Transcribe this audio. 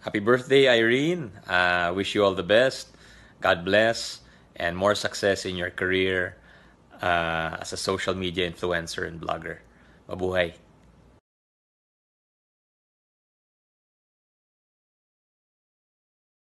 Happy birthday, Irene. Uh, wish you all the best. God bless and more success in your career uh, as a social media influencer and blogger. Mabuhay.